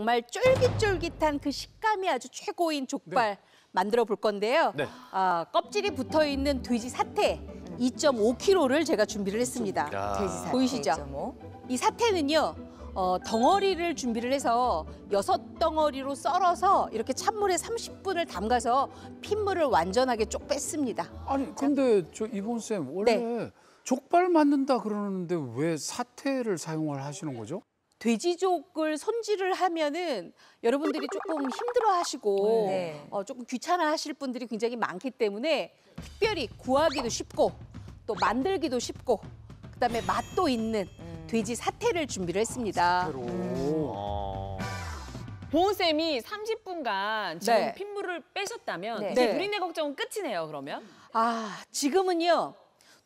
정말 쫄깃쫄깃한 그 식감이 아주 최고인 족발 만들어 볼 건데요. 네. 아, 껍질이 붙어 있는 돼지 사태 2.5kg를 제가 준비를 했습니다. 야. 돼지 사태 보이시죠? 2.5. 이 사태는요. 어, 덩어리를 준비를 해서 여섯 덩어리로 썰어서 이렇게 찬물에 30분을 담가서 핏물을 완전하게 쪽 뺐습니다. 아니 근데 저 이본 쌤 원래 네. 족발 만든다 그러는데 왜 사태를 사용을 하시는 거죠? 돼지족을 손질을 하면은 여러분들이 조금 힘들어하시고 네. 어, 조금 귀찮아하실 분들이 굉장히 많기 때문에 특별히 구하기도 쉽고 또 만들기도 쉽고 그다음에 맛도 있는 돼지 사태를 준비를 했습니다. 사태로. 어. 보은 쌤이 30분간 지금 네. 핏물을 빼셨다면 네. 이제 네. 누린내 걱정은 끝이네요. 그러면 아 지금은요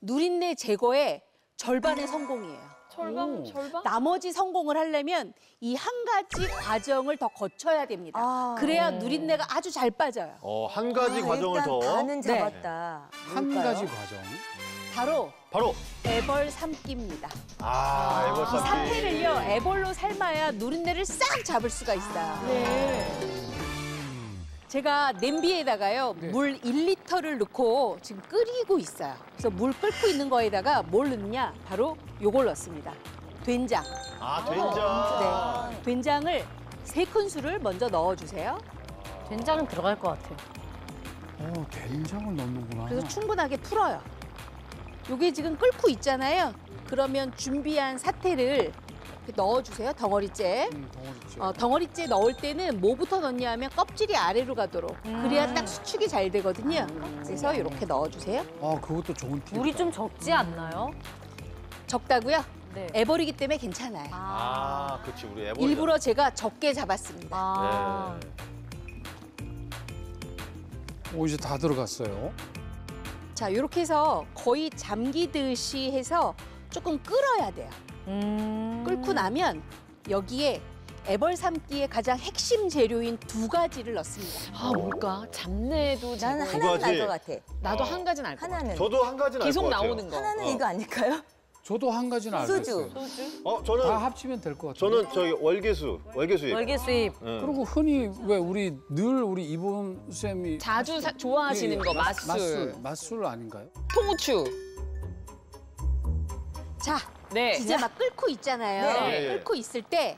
누린내 제거의 절반의 성공이에요. 절반 오. 절반. 나머지 성공을 하려면 이 한 가지 과정을 더 거쳐야 됩니다. 아, 그래야 네. 누린내가 아주 잘 빠져요. 어, 한 가지 아, 과정을 일단 더 반은 네. 잡았다. 한 뭘까요? 가지 과정. 바로 바로 애벌 삶기입니다. 아, 이 애벌 삶기. 사태를요 애벌로 삶아야 누린내를 싹 잡을 수가 있어요. 네. 제가 냄비에다가요 네. 물 1리터를 넣고 지금 끓이고 있어요. 그래서 물 끓고 있는 거에다가 뭘 넣느냐 바로 요걸 넣습니다. 된장. 아, 된장. 네. 된장을 세 큰술을 먼저 넣어주세요. 된장은 들어갈 것 같아요. 어 된장을 넣는구나. 그래서 충분하게 풀어요. 요게 지금 끓고 있잖아요. 그러면 준비한 사태를 넣어주세요. 덩어리째. 음, 덩어리째. 어, 덩어리째 넣을 때는 뭐부터 넣냐 하면 껍질이 아래로 가도록. 그래야 딱 수축이 잘 되거든요. 그래서 이렇게 넣어주세요. 아 그것도 좋은 팁. 물이 좀 적지 않나요? 적다고요? 네. 애벌이기 때문에 괜찮아요. 아, 그렇지. 우리 애벌. 일부러 제가 적게 잡았습니다. 아. 네. 오 이제 다 들어갔어요. 자, 이렇게 해서 거의 잠기듯이 해서 조금 끓어야 돼요. 음. 끓고 나면 여기에 애벌 삶기의 가장 핵심 재료인 두 가지를 넣습니다. 아 뭘까? 잡내도 나는 하나는 날 가지. 것 같아. 나도 어. 한 가지는 알것 같아. 하나는. 저도 한 가지는 계속 알것 같아요. 나오는 거. 하나는 어. 이거 아닐까요? 저도 한 가지는 알고 소주. 있어요. 어, 다 저는 합치면 될 것 같아요. 저는 저기 월계수, 월계수잎. 월계 수입. 응. 그리고 흔히 왜 우리 늘 우리 이본 쌤이 자주 사- 좋아하시는 예, 거 맛- 맛술. 맛술 맛술 아닌가요? 통후추. 자, 네. 이제 막 끓고 있잖아요. 네. 예, 예. 끓고 있을 때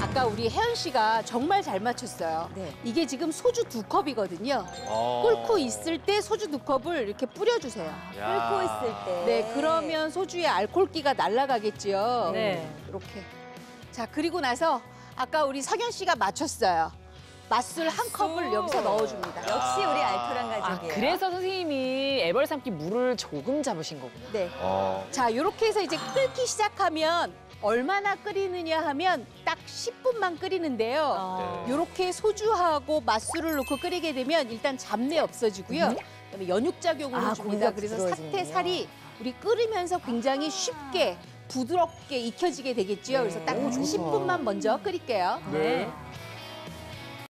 아까 우리 혜연 씨가 정말 잘 맞췄어요. 네. 이게 지금 소주 두 컵이거든요. 어. 끓고 있을 때 소주 두 컵을 이렇게 뿌려주세요. 야. 끓고 있을 때. 네, 그러면 소주의 알코올기가 날아가겠지요. 네. 이렇게. 자, 그리고 나서 아까 우리 석연 씨가 맞췄어요. 맛술 한 컵을 여기서 넣어줍니다. 역시 우리 알토란 아 가족이에요. 그래서 선생님이 애벌 삶기 물을 조금 잡으신 거구나. 네. 어. 자, 이렇게 해서 이제 끓기 시작하면 얼마나 끓이느냐 하면 딱 10분만 끓이는데요. 어. 네. 이렇게 소주하고 맛술을 넣고 끓이게 되면 일단 잡내 없어지고요. 그다음에 연육작용을 아, 해줍니다. 고기가 그래서 부드러워지는군요. 사태 살이 우리 끓이면서 굉장히 쉽게 부드럽게 익혀지게 되겠죠. 그래서 딱 오, 좋다. 10분만 먼저 끓일게요. 네.